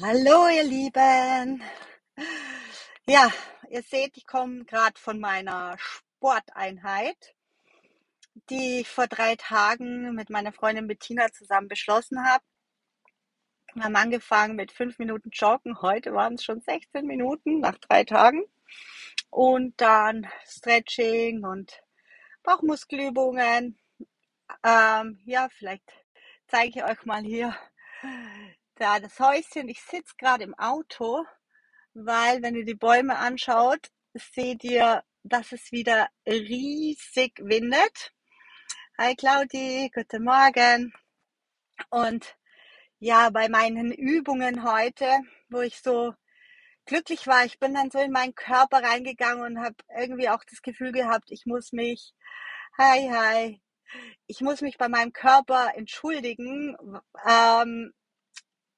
Hallo, ihr Lieben. Ja, ihr seht, ich komme gerade von meiner Sporteinheit, die ich vor drei Tagen mit meiner Freundin Bettina zusammen beschlossen habe. Wir haben angefangen mit fünf Minuten Joggen. Heute waren es schon 16 Minuten nach drei Tagen. Und dann Stretching und Bauchmuskelübungen. Ähm, ja, vielleicht zeige ich euch mal hier da das Häuschen. Ich sitze gerade im Auto, weil wenn ihr die Bäume anschaut, seht ihr, dass es wieder riesig windet. Hi Claudi, guten Morgen. Und ja, bei meinen Übungen heute, wo ich so glücklich war, ich bin dann so in meinen Körper reingegangen und habe irgendwie auch das Gefühl gehabt, ich muss mich, hi, hi, ich muss mich bei meinem Körper entschuldigen, ähm,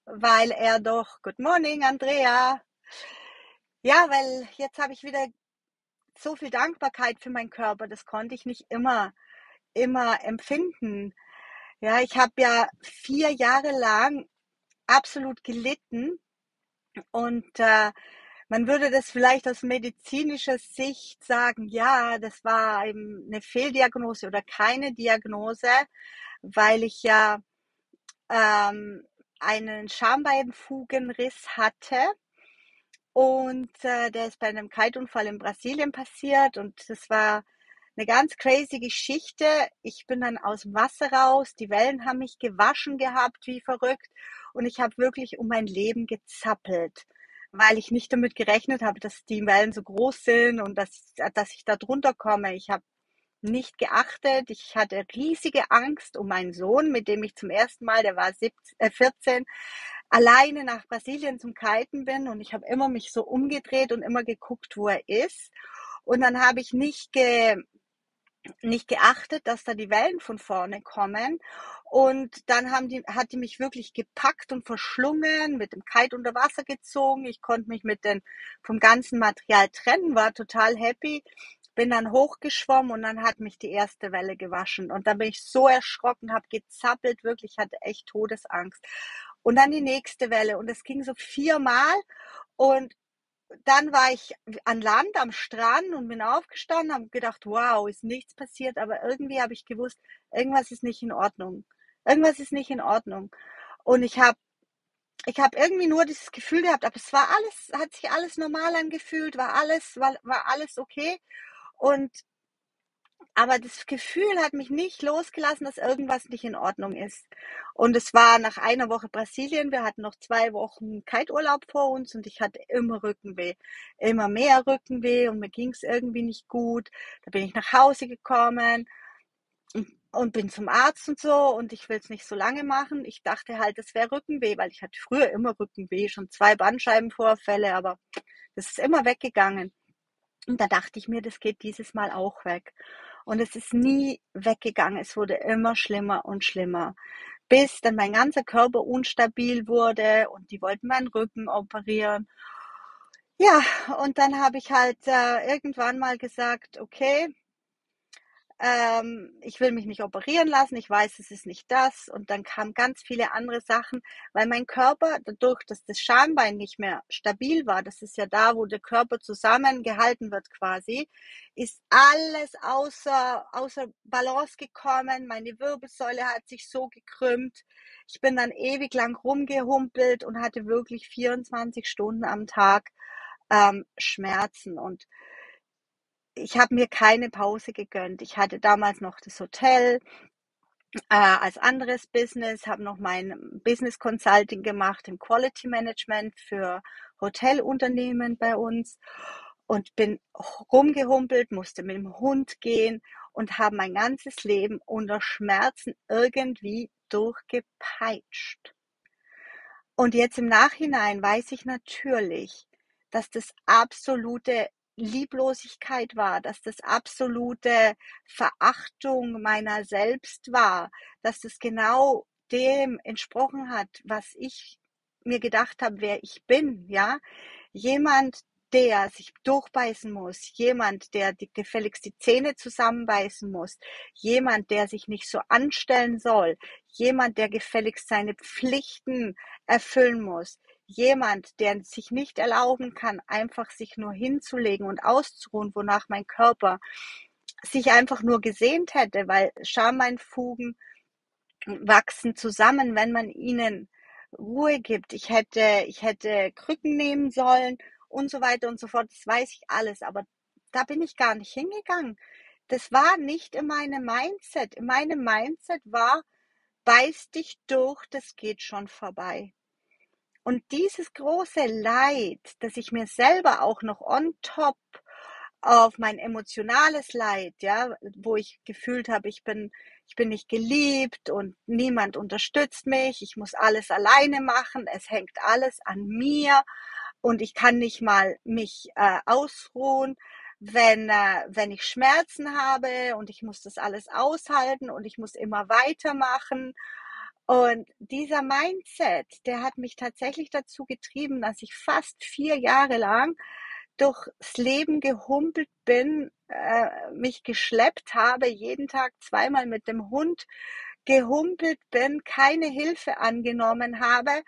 weil er doch, good morning, Andrea. Ja, weil jetzt habe ich wieder so viel Dankbarkeit für meinen Körper. Das konnte ich nicht immer, immer empfinden. Ja, ich habe ja vier Jahre lang absolut gelitten und äh, man würde das vielleicht aus medizinischer Sicht sagen, ja, das war eben eine Fehldiagnose oder keine Diagnose, weil ich ja ähm, einen Schambeinfugenriss hatte. Und äh, der ist bei einem Kite-Unfall in Brasilien passiert und das war eine ganz crazy Geschichte. Ich bin dann aus dem Wasser raus, die Wellen haben mich gewaschen gehabt, wie verrückt und ich habe wirklich um mein Leben gezappelt, weil ich nicht damit gerechnet habe, dass die Wellen so groß sind und dass, dass ich da drunter komme. Ich habe nicht geachtet. Ich hatte riesige Angst um meinen Sohn, mit dem ich zum ersten Mal, der war 17, äh 14, alleine nach Brasilien zum Kiten bin und ich habe immer mich so umgedreht und immer geguckt, wo er ist. Und dann habe ich nicht ge, nicht geachtet, dass da die Wellen von vorne kommen. Und dann haben die, hat die mich wirklich gepackt und verschlungen, mit dem Kite unter Wasser gezogen. Ich konnte mich mit den, vom ganzen Material trennen, war total happy bin dann hochgeschwommen und dann hat mich die erste Welle gewaschen. Und dann bin ich so erschrocken, habe gezappelt, wirklich hatte echt Todesangst. Und dann die nächste Welle und es ging so viermal und dann war ich an Land am Strand und bin aufgestanden, habe gedacht, wow, ist nichts passiert, aber irgendwie habe ich gewusst, irgendwas ist nicht in Ordnung. Irgendwas ist nicht in Ordnung. Und ich habe ich habe irgendwie nur dieses Gefühl gehabt, aber es war alles, hat sich alles normal angefühlt, war alles, war, war alles okay. Und aber das Gefühl hat mich nicht losgelassen, dass irgendwas nicht in Ordnung ist. Und es war nach einer Woche Brasilien. Wir hatten noch zwei Wochen Kiteurlaub vor uns und ich hatte immer Rückenweh, immer mehr Rückenweh und mir ging es irgendwie nicht gut. Da bin ich nach Hause gekommen und bin zum Arzt und so und ich will es nicht so lange machen. Ich dachte halt, es wäre Rückenweh, weil ich hatte früher immer Rückenweh, schon zwei Bandscheibenvorfälle, aber das ist immer weggegangen. Und da dachte ich mir, das geht dieses Mal auch weg. Und es ist nie weggegangen. Es wurde immer schlimmer und schlimmer. Bis dann mein ganzer Körper unstabil wurde und die wollten meinen Rücken operieren. Ja, und dann habe ich halt äh, irgendwann mal gesagt, okay, ähm, ich will mich nicht operieren lassen, ich weiß, es ist nicht das. Und dann kamen ganz viele andere Sachen, weil mein Körper, dadurch, dass das Schambein nicht mehr stabil war, das ist ja da, wo der Körper zusammengehalten wird quasi, ist alles außer, außer Balance gekommen. Meine Wirbelsäule hat sich so gekrümmt. Ich bin dann ewig lang rumgehumpelt und hatte wirklich 24 Stunden am Tag ähm, Schmerzen. Und ich habe mir keine Pause gegönnt. Ich hatte damals noch das Hotel äh, als anderes Business, habe noch mein Business Consulting gemacht im Quality Management für Hotelunternehmen bei uns und bin rumgehumpelt, musste mit dem Hund gehen und habe mein ganzes Leben unter Schmerzen irgendwie durchgepeitscht. Und jetzt im Nachhinein weiß ich natürlich, dass das absolute Lieblosigkeit war, dass das absolute Verachtung meiner selbst war, dass das genau dem entsprochen hat, was ich mir gedacht habe, wer ich bin, ja. Jemand, der sich durchbeißen muss, jemand, der die, gefälligst die Zähne zusammenbeißen muss, jemand, der sich nicht so anstellen soll, jemand, der gefälligst seine Pflichten erfüllen muss, jemand, der sich nicht erlauben kann, einfach sich nur hinzulegen und auszuruhen, wonach mein Körper sich einfach nur gesehnt hätte, weil Schameinfugen wachsen zusammen, wenn man ihnen Ruhe gibt. Ich hätte, ich hätte Krücken nehmen sollen und so weiter und so fort. Das weiß ich alles, aber da bin ich gar nicht hingegangen. Das war nicht in meinem Mindset. In meinem Mindset war, beiß dich durch, das geht schon vorbei. Und dieses große Leid, das ich mir selber auch noch on top auf mein emotionales Leid, ja, wo ich gefühlt habe, ich bin, ich bin nicht geliebt und niemand unterstützt mich, ich muss alles alleine machen, es hängt alles an mir und ich kann nicht mal mich äh, ausruhen, wenn, äh, wenn ich Schmerzen habe und ich muss das alles aushalten und ich muss immer weitermachen. Und dieser Mindset, der hat mich tatsächlich dazu getrieben, dass ich fast vier Jahre lang durchs Leben gehumpelt bin, äh, mich geschleppt habe, jeden Tag zweimal mit dem Hund gehumpelt bin, keine Hilfe angenommen habe,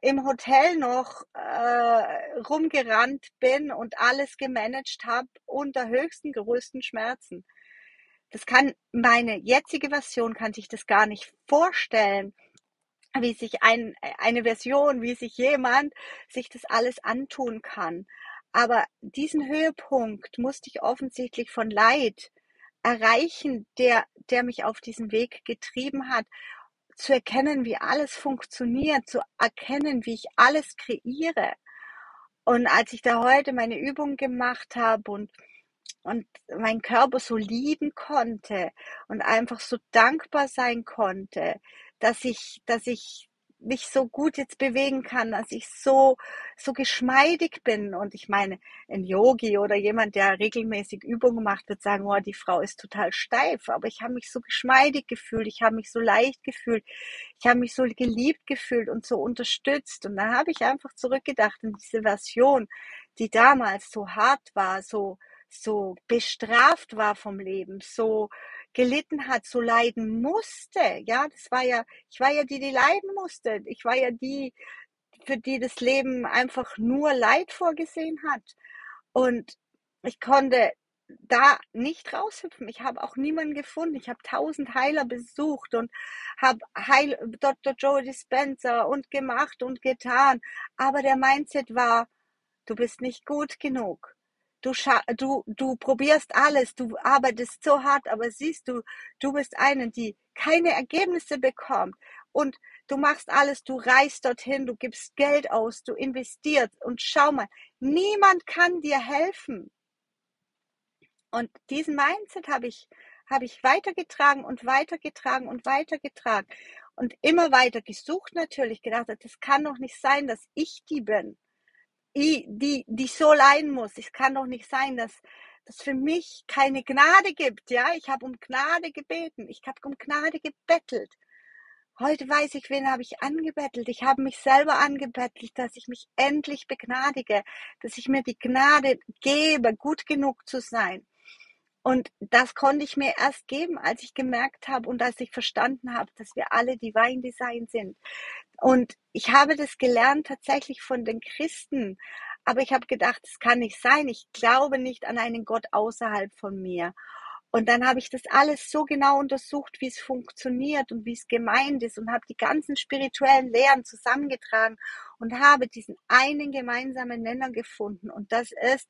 im Hotel noch äh, rumgerannt bin und alles gemanagt habe unter höchsten, größten Schmerzen. Das kann meine jetzige Version kann sich das gar nicht vorstellen, wie sich ein, eine Version, wie sich jemand sich das alles antun kann. Aber diesen Höhepunkt musste ich offensichtlich von Leid erreichen, der, der mich auf diesen Weg getrieben hat, zu erkennen, wie alles funktioniert, zu erkennen, wie ich alles kreiere. Und als ich da heute meine Übung gemacht habe und, und meinen Körper so lieben konnte und einfach so dankbar sein konnte, dass ich, dass ich mich so gut jetzt bewegen kann, dass ich so, so geschmeidig bin. Und ich meine, ein Yogi oder jemand, der regelmäßig Übungen macht, wird sagen, oh, die Frau ist total steif. Aber ich habe mich so geschmeidig gefühlt, ich habe mich so leicht gefühlt, ich habe mich so geliebt gefühlt und so unterstützt. Und da habe ich einfach zurückgedacht in diese Version, die damals so hart war, so, so bestraft war vom Leben, so gelitten hat, so leiden musste. Ja, das war ja, ich war ja die, die leiden musste. Ich war ja die, für die das Leben einfach nur Leid vorgesehen hat. Und ich konnte da nicht raushüpfen. Ich habe auch niemanden gefunden. Ich habe tausend Heiler besucht und habe Heil Dr. Joe Dispenza und gemacht und getan. Aber der Mindset war, du bist nicht gut genug. Du, du, du probierst alles, du arbeitest so hart, aber siehst du, du bist eine, die keine Ergebnisse bekommt. Und du machst alles, du reist dorthin, du gibst Geld aus, du investierst und schau mal, niemand kann dir helfen. Und diesen Mindset habe ich, habe ich weitergetragen und weitergetragen und weitergetragen und immer weiter gesucht natürlich, gedacht, das kann doch nicht sein, dass ich die bin die, die so leiden muss. Es kann doch nicht sein, dass es für mich keine Gnade gibt. Ja, ich habe um Gnade gebeten. Ich habe um Gnade gebettelt. Heute weiß ich, wen habe ich angebettelt. Ich habe mich selber angebettelt, dass ich mich endlich begnadige, dass ich mir die Gnade gebe, gut genug zu sein. Und das konnte ich mir erst geben, als ich gemerkt habe und als ich verstanden habe, dass wir alle Divine Design sind. Und ich habe das gelernt tatsächlich von den Christen. Aber ich habe gedacht, das kann nicht sein. Ich glaube nicht an einen Gott außerhalb von mir. Und dann habe ich das alles so genau untersucht, wie es funktioniert und wie es gemeint ist und habe die ganzen spirituellen Lehren zusammengetragen und habe diesen einen gemeinsamen Nenner gefunden. Und das ist,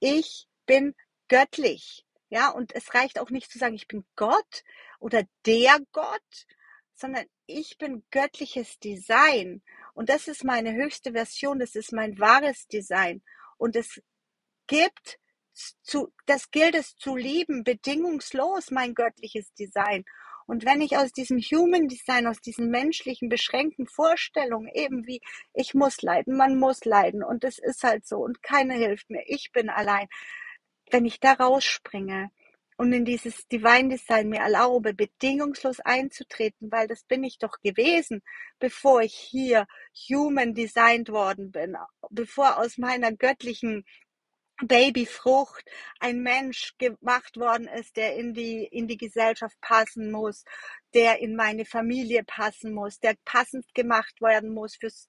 ich bin göttlich. Ja, und es reicht auch nicht zu sagen, ich bin Gott oder der Gott, sondern ich bin göttliches Design. Und das ist meine höchste Version, das ist mein wahres Design. Und es gibt zu, das gilt es zu lieben, bedingungslos mein göttliches Design. Und wenn ich aus diesem Human Design, aus diesen menschlichen, beschränkten Vorstellungen, eben wie ich muss leiden, man muss leiden und es ist halt so und keiner hilft mir, ich bin allein, wenn ich da rausspringe und in dieses Divine Design mir erlaube, bedingungslos einzutreten, weil das bin ich doch gewesen, bevor ich hier human designed worden bin, bevor aus meiner göttlichen Babyfrucht ein Mensch gemacht worden ist, der in die, in die Gesellschaft passen muss, der in meine Familie passen muss, der passend gemacht werden muss fürs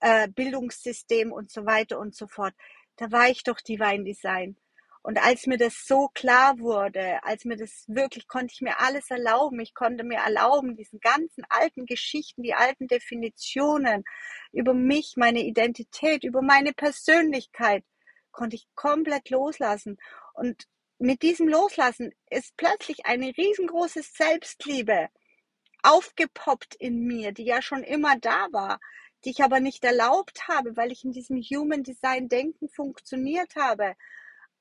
äh, Bildungssystem und so weiter und so fort. Da war ich doch Divine Design. Und als mir das so klar wurde, als mir das wirklich, konnte ich mir alles erlauben. Ich konnte mir erlauben, diesen ganzen alten Geschichten, die alten Definitionen über mich, meine Identität, über meine Persönlichkeit, konnte ich komplett loslassen. Und mit diesem Loslassen ist plötzlich eine riesengroße Selbstliebe aufgepoppt in mir, die ja schon immer da war, die ich aber nicht erlaubt habe, weil ich in diesem Human Design Denken funktioniert habe.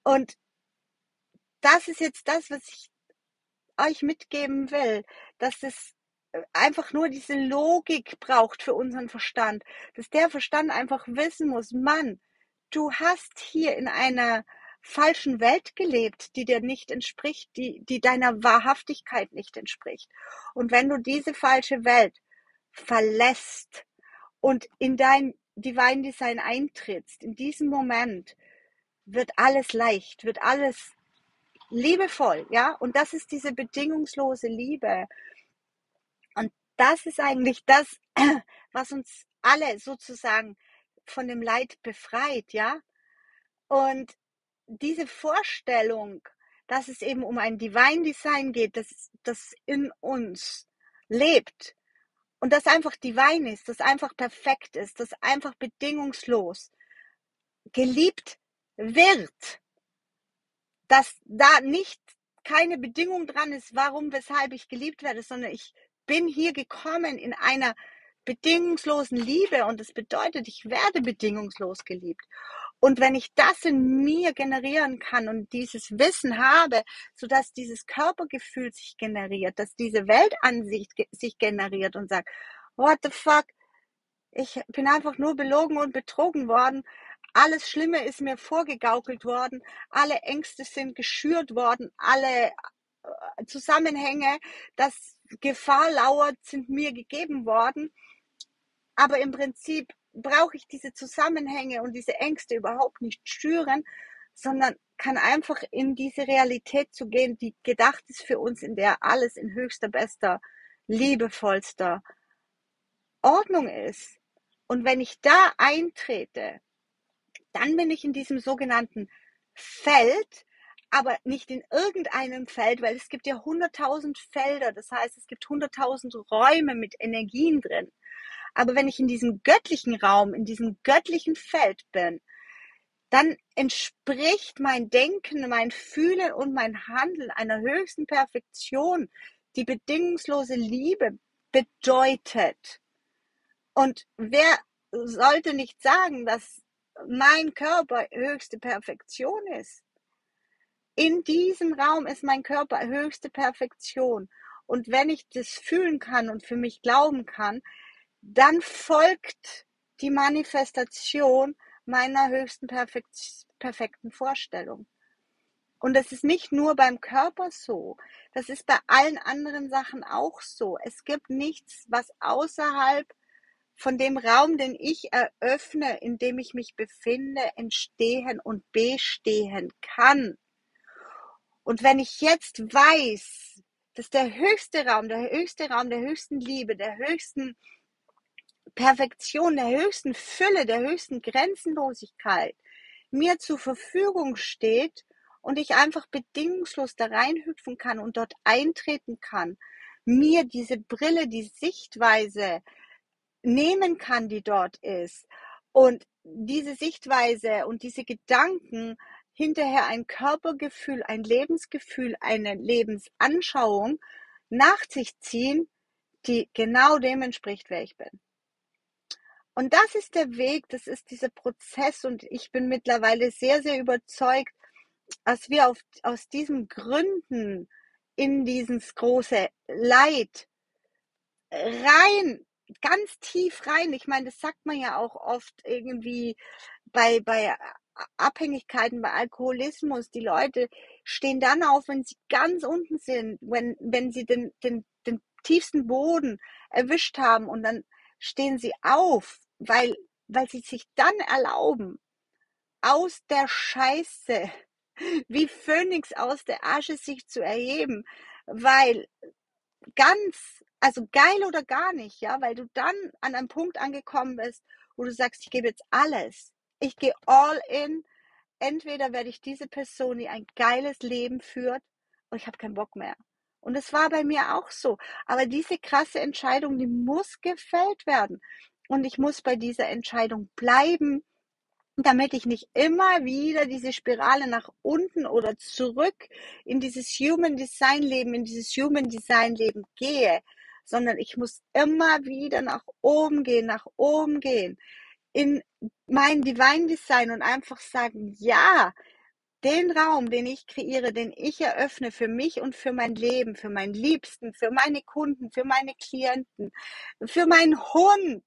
Und das ist jetzt das, was ich euch mitgeben will, dass es äh, einfach nur diese Logik braucht für unseren Verstand, dass der Verstand einfach wissen muss, Mann, du hast hier in einer falschen Welt gelebt, die dir nicht entspricht, die, die deiner Wahrhaftigkeit nicht entspricht. Und wenn du diese falsche Welt verlässt und in dein Divine Design eintrittst, in diesem Moment wird alles leicht, wird alles liebevoll, ja? Und das ist diese bedingungslose Liebe. Und das ist eigentlich das, was uns alle sozusagen von dem Leid befreit, ja? Und diese Vorstellung, dass es eben um ein Divine Design geht, das, das in uns lebt und das einfach divine ist, das einfach perfekt ist, das einfach bedingungslos geliebt wird, dass da nicht keine Bedingung dran ist, warum, weshalb ich geliebt werde, sondern ich bin hier gekommen in einer bedingungslosen Liebe und das bedeutet, ich werde bedingungslos geliebt. Und wenn ich das in mir generieren kann und dieses Wissen habe, so dass dieses Körpergefühl sich generiert, dass diese Weltansicht sich generiert und sagt, what the fuck, ich bin einfach nur belogen und betrogen worden, alles Schlimme ist mir vorgegaukelt worden, alle Ängste sind geschürt worden, alle äh, Zusammenhänge, dass Gefahr lauert, sind mir gegeben worden. Aber im Prinzip brauche ich diese Zusammenhänge und diese Ängste überhaupt nicht schüren, sondern kann einfach in diese Realität zu gehen, die gedacht ist für uns, in der alles in höchster, bester, liebevollster Ordnung ist. Und wenn ich da eintrete, dann bin ich in diesem sogenannten Feld, aber nicht in irgendeinem Feld, weil es gibt ja hunderttausend Felder. Das heißt, es gibt hunderttausend Räume mit Energien drin. Aber wenn ich in diesem göttlichen Raum, in diesem göttlichen Feld bin, dann entspricht mein Denken, mein Fühlen und mein Handeln einer höchsten Perfektion, die bedingungslose Liebe bedeutet. Und wer sollte nicht sagen, dass mein Körper höchste Perfektion ist? In diesem Raum ist mein Körper höchste Perfektion. Und wenn ich das fühlen kann und für mich glauben kann, dann folgt die Manifestation meiner höchsten perfekt, perfekten Vorstellung. Und das ist nicht nur beim Körper so, das ist bei allen anderen Sachen auch so. Es gibt nichts, was außerhalb von dem Raum, den ich eröffne, in dem ich mich befinde, entstehen und bestehen kann. Und wenn ich jetzt weiß, dass der höchste Raum, der höchste Raum der höchsten Liebe, der höchsten Perfektion, der höchsten Fülle, der höchsten Grenzenlosigkeit mir zur Verfügung steht und ich einfach bedingungslos da reinhüpfen kann und dort eintreten kann, mir diese Brille, die Sichtweise nehmen kann, die dort ist und diese Sichtweise und diese Gedanken hinterher ein Körpergefühl, ein Lebensgefühl, eine Lebensanschauung nach sich ziehen, die genau dem entspricht, wer ich bin. Und das ist der Weg, das ist dieser Prozess und ich bin mittlerweile sehr, sehr überzeugt, dass wir auf, aus diesen Gründen in dieses große Leid rein, ganz tief rein, ich meine, das sagt man ja auch oft irgendwie bei, bei Abhängigkeiten, bei Alkoholismus, die Leute stehen dann auf, wenn sie ganz unten sind, wenn, wenn sie den, den, den tiefsten Boden erwischt haben und dann stehen sie auf weil, weil sie sich dann erlauben, aus der Scheiße, wie Phönix aus der Asche sich zu erheben, weil ganz, also geil oder gar nicht, ja, weil du dann an einem Punkt angekommen bist, wo du sagst, ich gebe jetzt alles. Ich gehe all in. Entweder werde ich diese Person, die ein geiles Leben führt, und ich habe keinen Bock mehr. Und es war bei mir auch so. Aber diese krasse Entscheidung, die muss gefällt werden. Und ich muss bei dieser Entscheidung bleiben, damit ich nicht immer wieder diese Spirale nach unten oder zurück in dieses Human Design Leben, in dieses Human Design Leben gehe, sondern ich muss immer wieder nach oben gehen, nach oben gehen in mein Divine Design und einfach sagen, ja, den Raum, den ich kreiere, den ich eröffne für mich und für mein Leben, für meinen Liebsten, für meine Kunden, für meine Klienten, für meinen Hund,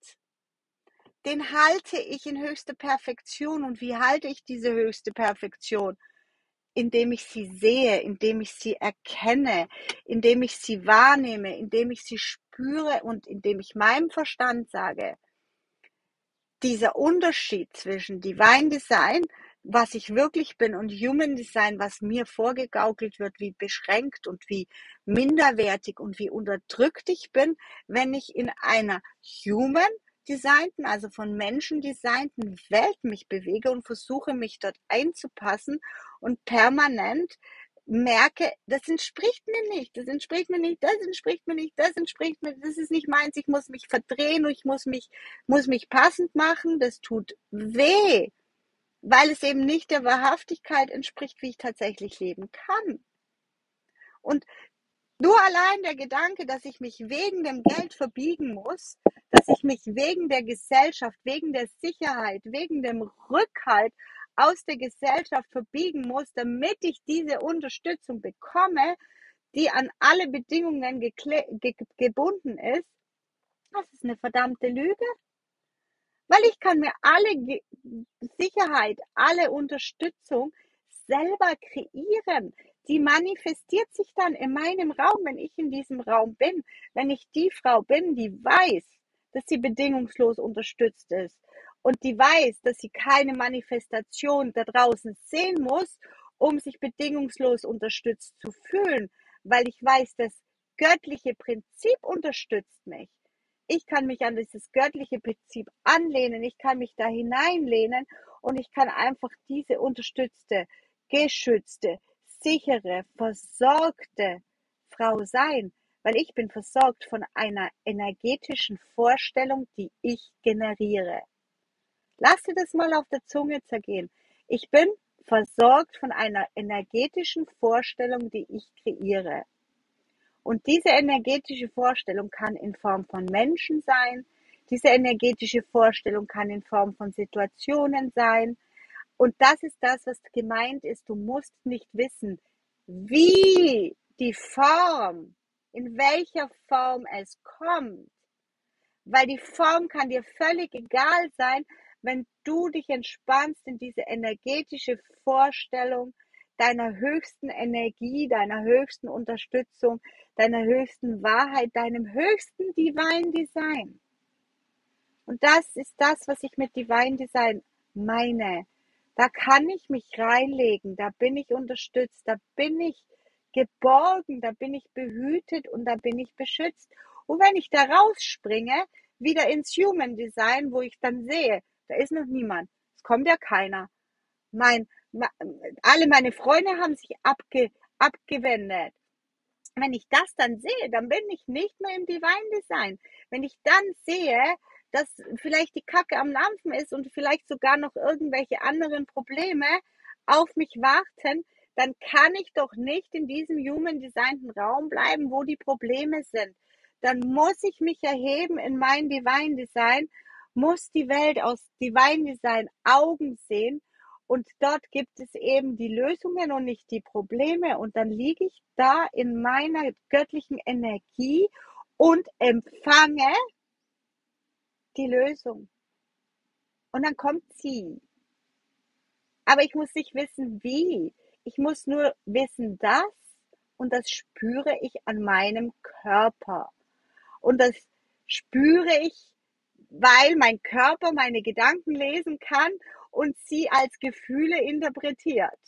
den halte ich in höchster Perfektion. Und wie halte ich diese höchste Perfektion? Indem ich sie sehe, indem ich sie erkenne, indem ich sie wahrnehme, indem ich sie spüre und indem ich meinem Verstand sage, dieser Unterschied zwischen Divine Design was ich wirklich bin und Human Design, was mir vorgegaukelt wird, wie beschränkt und wie minderwertig und wie unterdrückt ich bin, wenn ich in einer Human designten, also von Menschen designten Welt mich bewege und versuche mich dort einzupassen und permanent merke, das entspricht mir nicht, das entspricht mir nicht, das entspricht mir nicht, das entspricht mir, das ist nicht meins, ich muss mich verdrehen und ich muss mich, muss mich passend machen, das tut weh weil es eben nicht der Wahrhaftigkeit entspricht, wie ich tatsächlich leben kann. Und nur allein der Gedanke, dass ich mich wegen dem Geld verbiegen muss, dass ich mich wegen der Gesellschaft, wegen der Sicherheit, wegen dem Rückhalt aus der Gesellschaft verbiegen muss, damit ich diese Unterstützung bekomme, die an alle Bedingungen gebunden ist, das ist eine verdammte Lüge. Weil ich kann mir alle Sicherheit, alle Unterstützung selber kreieren. Die manifestiert sich dann in meinem Raum, wenn ich in diesem Raum bin. Wenn ich die Frau bin, die weiß, dass sie bedingungslos unterstützt ist. Und die weiß, dass sie keine Manifestation da draußen sehen muss, um sich bedingungslos unterstützt zu fühlen, weil ich weiß, das göttliche Prinzip unterstützt mich. Ich kann mich an dieses göttliche Prinzip anlehnen, ich kann mich da hineinlehnen. Und ich kann einfach diese unterstützte, geschützte, sichere, versorgte Frau sein, weil ich bin versorgt von einer energetischen Vorstellung, die ich generiere. Lass dir das mal auf der Zunge zergehen. Ich bin versorgt von einer energetischen Vorstellung, die ich kreiere. Und diese energetische Vorstellung kann in Form von Menschen sein, diese energetische Vorstellung kann in Form von Situationen sein. Und das ist das, was gemeint ist. Du musst nicht wissen, wie die Form, in welcher Form es kommt. Weil die Form kann dir völlig egal sein, wenn du dich entspannst in diese energetische Vorstellung deiner höchsten Energie, deiner höchsten Unterstützung, deiner höchsten Wahrheit, deinem höchsten Divine Design. Und das ist das, was ich mit Divine Design meine. Da kann ich mich reinlegen, da bin ich unterstützt, da bin ich geborgen, da bin ich behütet und da bin ich beschützt. Und wenn ich da rausspringe, wieder ins Human Design, wo ich dann sehe, da ist noch niemand, es kommt ja keiner. Mein, alle meine Freunde haben sich abge, abgewendet wenn ich das dann sehe, dann bin ich nicht mehr im Divine Design. Wenn ich dann sehe, dass vielleicht die Kacke am Dampfen ist und vielleicht sogar noch irgendwelche anderen Probleme auf mich warten, dann kann ich doch nicht in diesem human designten Raum bleiben, wo die Probleme sind. Dann muss ich mich erheben in mein Divine Design, muss die Welt aus Divine Design Augen sehen und dort gibt es eben die Lösungen und nicht die Probleme. Und dann liege ich da in meiner göttlichen Energie und empfange die Lösung. Und dann kommt sie. Aber ich muss nicht wissen, wie. Ich muss nur wissen, dass. Und das spüre ich an meinem Körper. Und das spüre ich, weil mein Körper meine Gedanken lesen kann und sie als Gefühle interpretiert.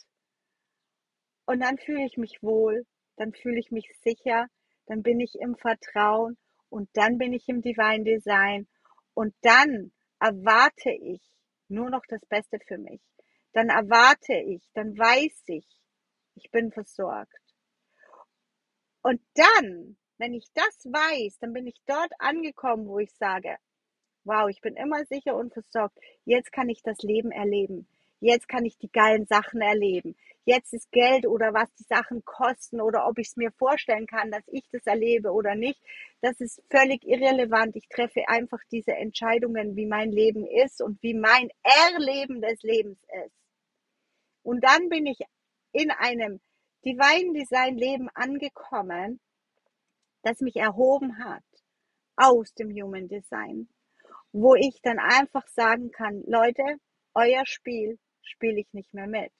Und dann fühle ich mich wohl, dann fühle ich mich sicher, dann bin ich im Vertrauen und dann bin ich im Divine Design und dann erwarte ich nur noch das Beste für mich. Dann erwarte ich, dann weiß ich, ich bin versorgt. Und dann, wenn ich das weiß, dann bin ich dort angekommen, wo ich sage, wow, ich bin immer sicher und versorgt. Jetzt kann ich das Leben erleben. Jetzt kann ich die geilen Sachen erleben. Jetzt ist Geld oder was die Sachen kosten oder ob ich es mir vorstellen kann, dass ich das erlebe oder nicht. Das ist völlig irrelevant. Ich treffe einfach diese Entscheidungen, wie mein Leben ist und wie mein Erleben des Lebens ist. Und dann bin ich in einem Divine Design Leben angekommen, das mich erhoben hat aus dem Human Design, wo ich dann einfach sagen kann, Leute, euer Spiel spiele ich nicht mehr mit.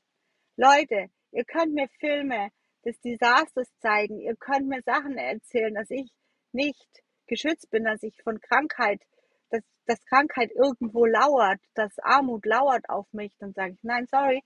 Leute, ihr könnt mir Filme des Desasters zeigen, ihr könnt mir Sachen erzählen, dass ich nicht geschützt bin, dass ich von Krankheit, dass, dass Krankheit irgendwo lauert, dass Armut lauert auf mich, dann sage ich, nein, sorry,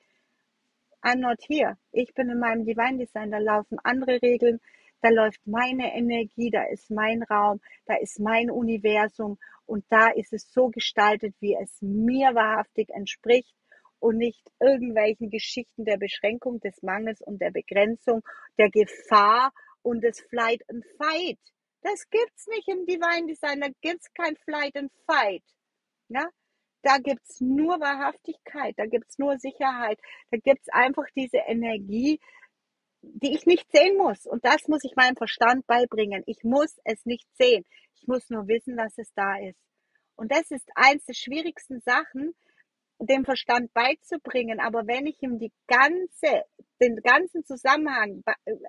I'm not here. Ich bin in meinem Divine Design, da laufen andere Regeln, da läuft meine Energie, da ist mein Raum, da ist mein Universum und da ist es so gestaltet, wie es mir wahrhaftig entspricht und nicht irgendwelchen Geschichten der Beschränkung, des Mangels und der Begrenzung, der Gefahr und des Flight and Fight. Das gibt's nicht im Divine Design, da gibt's kein Flight and Fight. Ja? Da gibt's nur Wahrhaftigkeit, da gibt's nur Sicherheit, da gibt's einfach diese Energie, die ich nicht sehen muss. Und das muss ich meinem Verstand beibringen. Ich muss es nicht sehen. Ich muss nur wissen, dass es da ist. Und das ist eins der schwierigsten Sachen, dem Verstand beizubringen. Aber wenn ich ihm die ganze, den ganzen Zusammenhang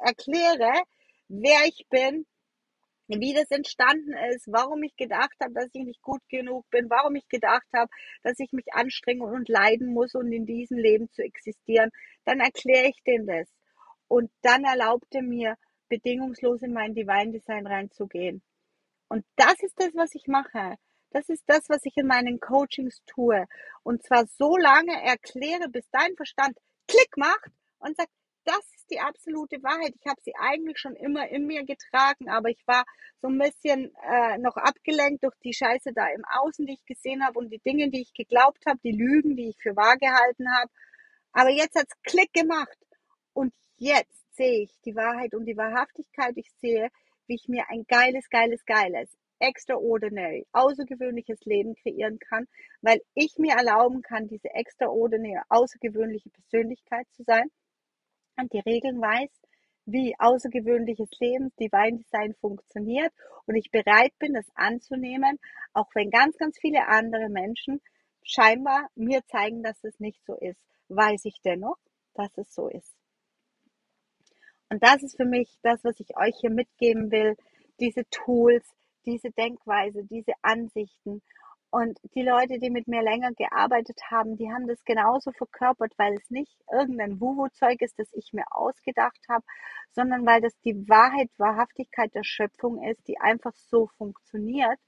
erkläre, wer ich bin, wie das entstanden ist, warum ich gedacht habe, dass ich nicht gut genug bin, warum ich gedacht habe, dass ich mich anstrengen und leiden muss, um in diesem Leben zu existieren, dann erkläre ich dem das. Und dann erlaubte mir, bedingungslos in mein Divine Design reinzugehen. Und das ist das, was ich mache. Das ist das, was ich in meinen Coachings tue. Und zwar so lange erkläre, bis dein Verstand Klick macht und sagt, das die absolute Wahrheit. Ich habe sie eigentlich schon immer in mir getragen, aber ich war so ein bisschen äh, noch abgelenkt durch die Scheiße da im Außen, die ich gesehen habe und die Dinge, die ich geglaubt habe, die Lügen, die ich für wahr gehalten habe. Aber jetzt hat's Klick gemacht und jetzt sehe ich die Wahrheit und die Wahrhaftigkeit. Ich sehe, wie ich mir ein geiles, geiles, geiles, extraordinary, außergewöhnliches Leben kreieren kann, weil ich mir erlauben kann, diese extraordinary, außergewöhnliche Persönlichkeit zu sein und die Regeln weiß, wie außergewöhnliches Leben, Divine Design funktioniert und ich bereit bin, das anzunehmen, auch wenn ganz, ganz viele andere Menschen scheinbar mir zeigen, dass es nicht so ist, weiß ich dennoch, dass es so ist. Und das ist für mich das, was ich euch hier mitgeben will, diese Tools, diese Denkweise, diese Ansichten. Und die Leute, die mit mir länger gearbeitet haben, die haben das genauso verkörpert, weil es nicht irgendein Wuhu-Zeug ist, das ich mir ausgedacht habe, sondern weil das die Wahrheit, Wahrhaftigkeit der Schöpfung ist, die einfach so funktioniert.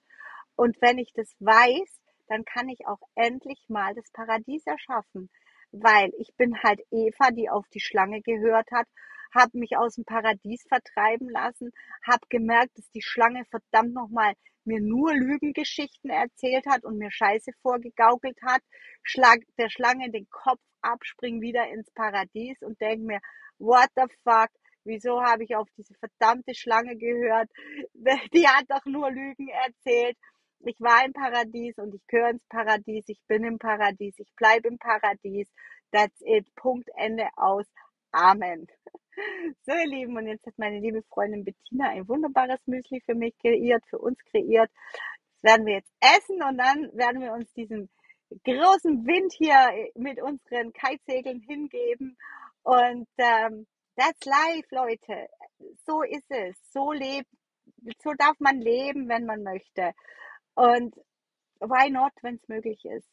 Und wenn ich das weiß, dann kann ich auch endlich mal das Paradies erschaffen, weil ich bin halt Eva, die auf die Schlange gehört hat habe mich aus dem Paradies vertreiben lassen, habe gemerkt, dass die Schlange verdammt nochmal mir nur Lügengeschichten erzählt hat und mir Scheiße vorgegaukelt hat, schlag der Schlange den Kopf ab, spring wieder ins Paradies und denk mir, what the fuck, wieso habe ich auf diese verdammte Schlange gehört? Die hat doch nur Lügen erzählt. Ich war im Paradies und ich gehöre ins Paradies, ich bin im Paradies, ich bleibe im Paradies. That's it. Punkt, Ende aus. Amen. So, ihr Lieben, und jetzt hat meine liebe Freundin Bettina ein wunderbares Müsli für mich kreiert, für uns kreiert. Das werden wir jetzt essen und dann werden wir uns diesen großen Wind hier mit unseren Kitesegeln hingeben. Und ähm, that's life, Leute. So ist es. So lebt, so darf man leben, wenn man möchte. Und why not, wenn es möglich ist?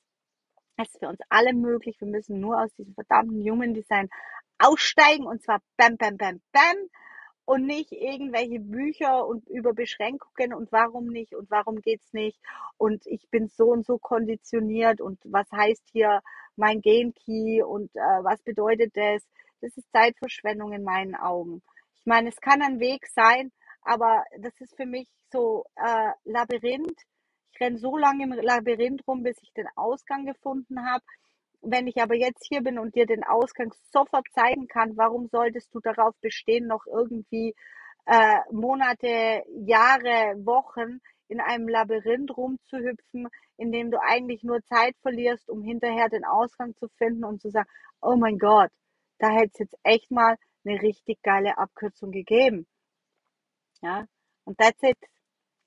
Es ist für uns alle möglich. Wir müssen nur aus diesem verdammten Human Design aussteigen und zwar bam, bam, bam, bam und nicht irgendwelche Bücher und über Beschränkungen und warum nicht und warum geht's nicht und ich bin so und so konditioniert und was heißt hier mein Gen-Key und äh, was bedeutet das? Das ist Zeitverschwendung in meinen Augen. Ich meine, es kann ein Weg sein, aber das ist für mich so äh, Labyrinth. Renne so lange im Labyrinth rum, bis ich den Ausgang gefunden habe. Wenn ich aber jetzt hier bin und dir den Ausgang sofort zeigen kann, warum solltest du darauf bestehen, noch irgendwie äh, Monate, Jahre, Wochen in einem Labyrinth rumzuhüpfen, in dem du eigentlich nur Zeit verlierst, um hinterher den Ausgang zu finden und zu sagen, oh mein Gott, da hätte es jetzt echt mal eine richtig geile Abkürzung gegeben. Ja, und that's it.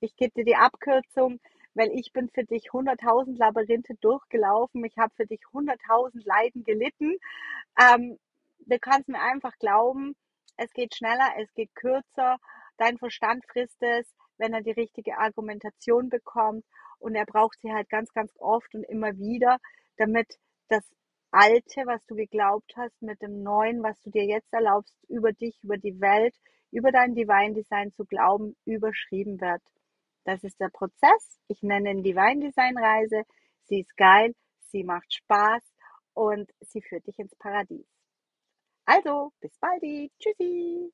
Ich gebe dir die Abkürzung, weil ich bin für dich 100.000 Labyrinthe durchgelaufen. Ich habe für dich 100.000 Leiden gelitten. Ähm, du kannst mir einfach glauben, es geht schneller, es geht kürzer. Dein Verstand frisst es, wenn er die richtige Argumentation bekommt. Und er braucht sie halt ganz, ganz oft und immer wieder, damit das Alte, was du geglaubt hast, mit dem Neuen, was du dir jetzt erlaubst, über dich, über die Welt, über dein Divine Design zu glauben, überschrieben wird. Das ist der Prozess. Ich nenne ihn Divine Design Reise. Sie ist geil, sie macht Spaß und sie führt dich ins Paradies. Also, bis bald. Tschüssi.